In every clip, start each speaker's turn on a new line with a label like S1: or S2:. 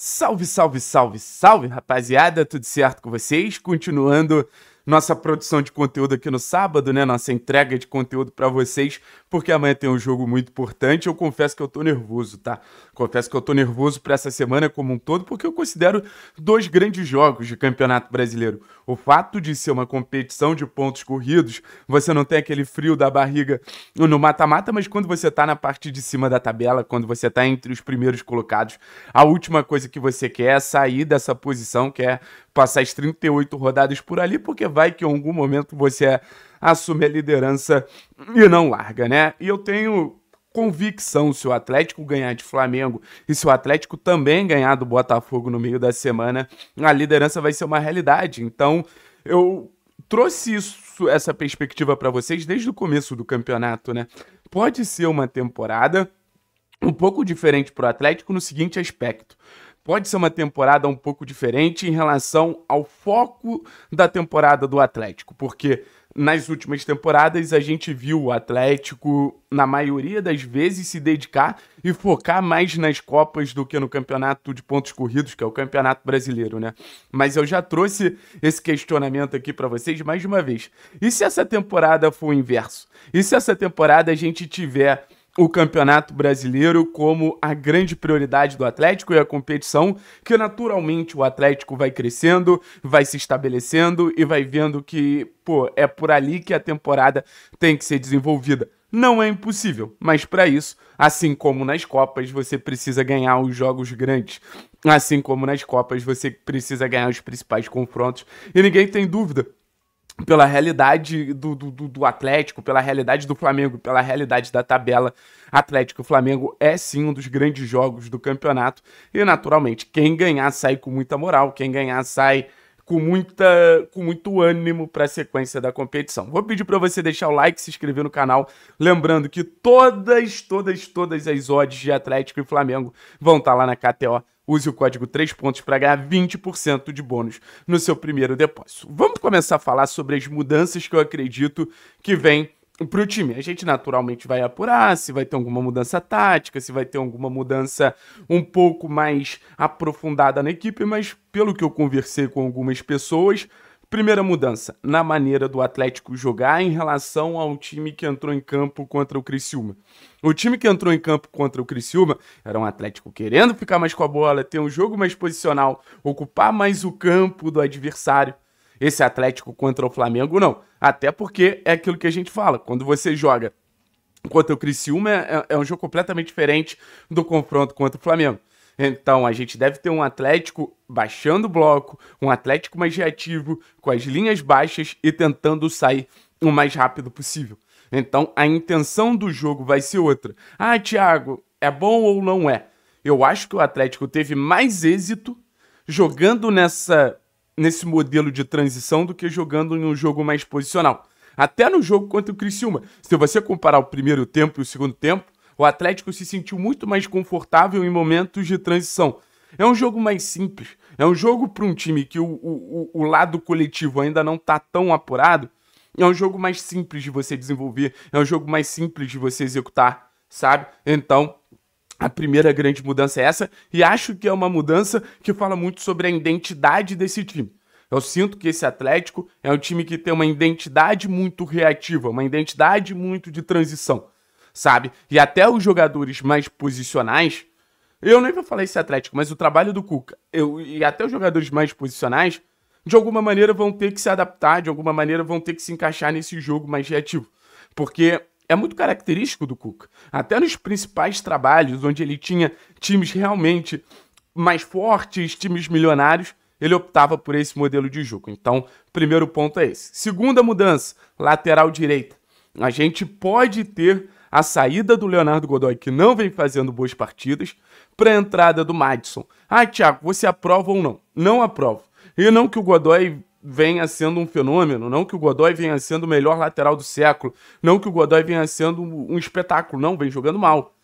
S1: Salve, salve, salve, salve, rapaziada, tudo certo com vocês? Continuando nossa produção de conteúdo aqui no sábado, né? Nossa entrega de conteúdo para vocês, porque amanhã tem um jogo muito importante. Eu confesso que eu tô nervoso, tá? Confesso que eu tô nervoso para essa semana como um todo, porque eu considero dois grandes jogos de Campeonato Brasileiro. O fato de ser uma competição de pontos corridos, você não tem aquele frio da barriga no mata-mata, mas quando você tá na parte de cima da tabela, quando você tá entre os primeiros colocados, a última coisa que você quer é sair dessa posição, quer passar as 38 rodadas por ali, porque vai que em algum momento você assume a liderança e não larga, né? E eu tenho convicção se o Atlético ganhar de Flamengo e se o Atlético também ganhar do Botafogo no meio da semana, a liderança vai ser uma realidade. Então, eu trouxe isso, essa perspectiva para vocês desde o começo do campeonato, né? Pode ser uma temporada um pouco diferente para o Atlético no seguinte aspecto pode ser uma temporada um pouco diferente em relação ao foco da temporada do Atlético, porque nas últimas temporadas a gente viu o Atlético, na maioria das vezes, se dedicar e focar mais nas Copas do que no campeonato de pontos corridos, que é o Campeonato Brasileiro, né? Mas eu já trouxe esse questionamento aqui para vocês mais de uma vez. E se essa temporada for o inverso? E se essa temporada a gente tiver o Campeonato Brasileiro como a grande prioridade do Atlético e a competição que naturalmente o Atlético vai crescendo, vai se estabelecendo e vai vendo que, pô, é por ali que a temporada tem que ser desenvolvida. Não é impossível, mas para isso, assim como nas Copas, você precisa ganhar os jogos grandes. Assim como nas Copas, você precisa ganhar os principais confrontos. E ninguém tem dúvida pela realidade do, do, do, Atlético, pela realidade do Flamengo, pela realidade da tabela. Atlético Flamengo é sim um dos grandes jogos do campeonato. E naturalmente, quem ganhar sai com muita moral, quem ganhar sai com, muita, com muito ânimo para a sequência da competição. Vou pedir para você deixar o like, se inscrever no canal, lembrando que todas, todas, todas as odds de Atlético e Flamengo vão estar tá lá na KTO Use o código 3 pontos para ganhar 20% de bônus no seu primeiro depósito. Vamos começar a falar sobre as mudanças que eu acredito que vem para o time. A gente naturalmente vai apurar se vai ter alguma mudança tática, se vai ter alguma mudança um pouco mais aprofundada na equipe, mas pelo que eu conversei com algumas pessoas, Primeira mudança, na maneira do Atlético jogar em relação ao time que entrou em campo contra o Criciúma. O time que entrou em campo contra o Criciúma era um Atlético querendo ficar mais com a bola, ter um jogo mais posicional, ocupar mais o campo do adversário. Esse Atlético contra o Flamengo, não. Até porque é aquilo que a gente fala, quando você joga contra o Criciúma, é, é um jogo completamente diferente do confronto contra o Flamengo. Então a gente deve ter um Atlético baixando o bloco, um Atlético mais reativo, com as linhas baixas e tentando sair o mais rápido possível. Então a intenção do jogo vai ser outra. Ah, Thiago, é bom ou não é? Eu acho que o Atlético teve mais êxito jogando nessa nesse modelo de transição do que jogando em um jogo mais posicional. Até no jogo contra o Criciúma. Se você comparar o primeiro tempo e o segundo tempo, o Atlético se sentiu muito mais confortável em momentos de transição. É um jogo mais simples. É um jogo para um time que o, o, o lado coletivo ainda não está tão apurado. É um jogo mais simples de você desenvolver. É um jogo mais simples de você executar, sabe? Então, a primeira grande mudança é essa. E acho que é uma mudança que fala muito sobre a identidade desse time. Eu sinto que esse Atlético é um time que tem uma identidade muito reativa, uma identidade muito de transição sabe? E até os jogadores mais posicionais, eu nem vou falar esse Atlético, mas o trabalho do Cuca, eu, e até os jogadores mais posicionais, de alguma maneira vão ter que se adaptar, de alguma maneira vão ter que se encaixar nesse jogo mais reativo. Porque é muito característico do Cuca. Até nos principais trabalhos, onde ele tinha times realmente mais fortes, times milionários, ele optava por esse modelo de jogo. Então, primeiro ponto é esse. Segunda mudança, lateral direita. A gente pode ter a saída do Leonardo Godoy, que não vem fazendo boas partidas, para a entrada do Madison. Ah, Thiago, você aprova ou não? Não aprovo. E não que o Godoy venha sendo um fenômeno, não que o Godoy venha sendo o melhor lateral do século, não que o Godoy venha sendo um espetáculo, não, vem jogando mal.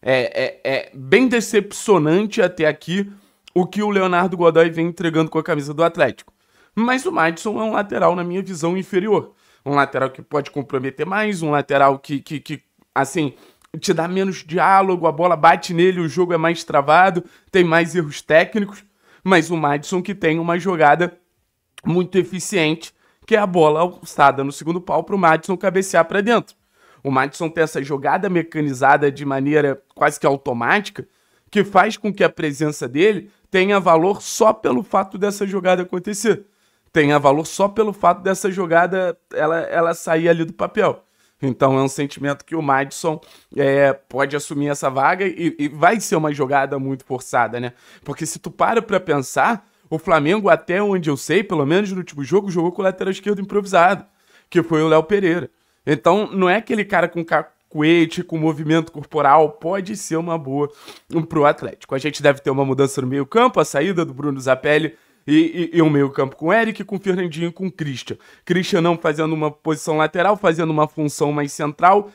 S1: É, é, é bem decepcionante até aqui o que o Leonardo Godoy vem entregando com a camisa do Atlético. Mas o Madison é um lateral, na minha visão, inferior. Um lateral que pode comprometer mais, um lateral que, que, que assim, te dá menos diálogo, a bola bate nele, o jogo é mais travado, tem mais erros técnicos, mas o Madison que tem uma jogada muito eficiente, que é a bola alçada no segundo pau para o Madison cabecear para dentro. O Madison tem essa jogada mecanizada de maneira quase que automática, que faz com que a presença dele tenha valor só pelo fato dessa jogada acontecer. Tenha valor só pelo fato dessa jogada ela, ela sair ali do papel. Então é um sentimento que o Madison é, pode assumir essa vaga e, e, vai ser uma jogada muito forçada, né? Porque se tu para pra pensar, o Flamengo, até onde eu sei, pelo menos no último jogo, jogou com o lateral esquerdo improvisado, que foi o Léo Pereira. Então não é aquele cara com cacuete, com movimento corporal, pode ser uma boa pro Atlético. A gente deve ter uma mudança no meio campo, a saída do Bruno Zapelli e, e, e um meio campo com Eric, com Fernandinho com Christian. Christian não fazendo uma posição lateral, fazendo uma função mais central.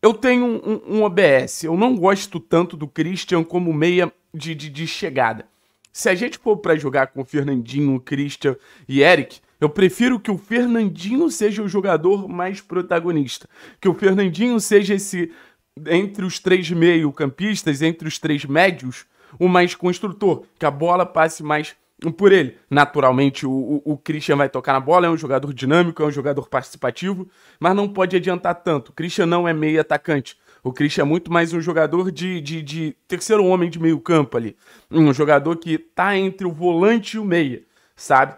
S1: Eu tenho um, um, um OBS, eu não gosto tanto do Christian como meia de, de, de chegada. Se a gente for para jogar com Fernandinho, Christian e Eric, eu prefiro que o Fernandinho seja o jogador mais protagonista. Que o Fernandinho seja esse, entre os três meio-campistas, entre os três médios, o mais construtor. Que a bola passe mais por ele. Naturalmente, o, o, o, Christian vai tocar na bola, é um jogador dinâmico, é um jogador participativo, mas não pode adiantar tanto. O Christian não é meio atacante. O Christian é muito mais um jogador de, de, de terceiro homem de meio campo ali. Um jogador que tá entre o volante e o meia, sabe?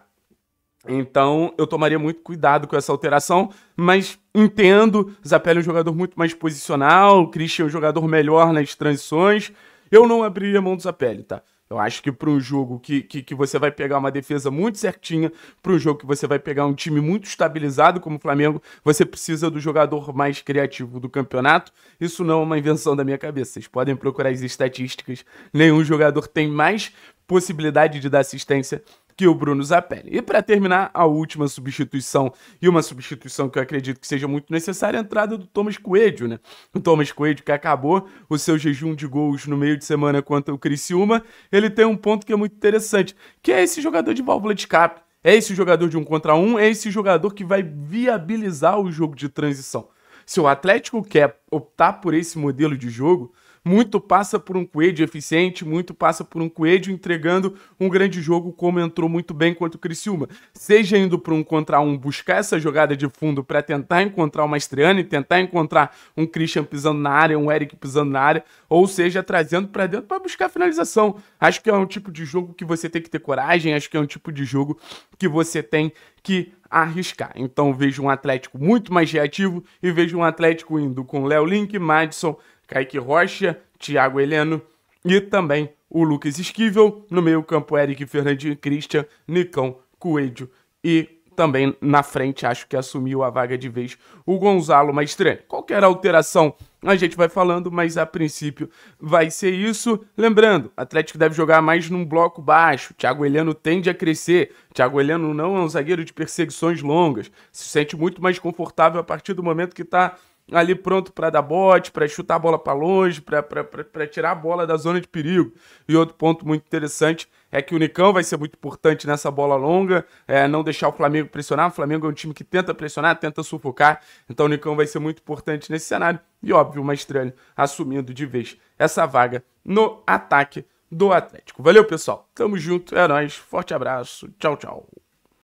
S1: Então eu tomaria muito cuidado com essa alteração, mas entendo, Zapelli é um jogador muito mais posicional, o Christian é um jogador melhor nas transições. Eu não abriria mão do Zapelli, tá? Eu acho que para um jogo que, que, que, você vai pegar uma defesa muito certinha, para um jogo que você vai pegar um time muito estabilizado como o Flamengo, você precisa do jogador mais criativo do campeonato. Isso não é uma invenção da minha cabeça. Vocês podem procurar as estatísticas. Nenhum jogador tem mais possibilidade de dar assistência que o Bruno Zapelli. E para terminar, a última substituição, e uma substituição que eu acredito que seja muito necessária, a entrada do Thomas Coelho, né? O Thomas Coelho que acabou o seu jejum de gols no meio de semana contra o Criciúma, ele tem um ponto que é muito interessante, que é esse jogador de válvula de escape. É esse jogador de um contra um, é esse jogador que vai viabilizar o jogo de transição. Se o Atlético quer optar por esse modelo de jogo, muito passa por um Coelho eficiente, muito passa por um Coelho entregando um grande jogo, como entrou muito bem contra o Criciúma. Seja indo para um contra um, buscar essa jogada de fundo para tentar encontrar uma Mastriani, tentar encontrar um Christian pisando na área, um Eric pisando na área, ou seja, trazendo para dentro para buscar finalização. Acho que é um tipo de jogo que você tem que ter coragem, acho que é um tipo de jogo que você tem que arriscar. Então vejo um Atlético muito mais reativo e vejo um Atlético indo com Léo Link, Madison, Kaique Rocha, Thiago Heleno e também o Lucas Esquivel. No meio campo, Eric Fernandinho Christian, Nicão, Coelho e também na frente, acho que assumiu a vaga de vez o Gonzalo Maestrani. Qualquer alteração a gente vai falando, mas a princípio vai ser isso. Lembrando, Atlético deve jogar mais num bloco baixo. Thiago Heleno tende a crescer. Thiago Heleno não é um zagueiro de perseguições longas. Se sente muito mais confortável a partir do momento que está ali pronto para dar bote, para chutar a bola para longe, para tirar a bola da zona de perigo. E outro ponto muito interessante é que o Nicão vai ser muito importante nessa bola longa, é, não deixar o Flamengo pressionar. O Flamengo é um time que tenta pressionar, tenta sufocar, então o Nicão vai ser muito importante nesse cenário. E óbvio, o Maestrani assumindo de vez essa vaga no ataque do Atlético. Valeu, pessoal. Tamo junto, é nóis. Forte abraço. Tchau, tchau.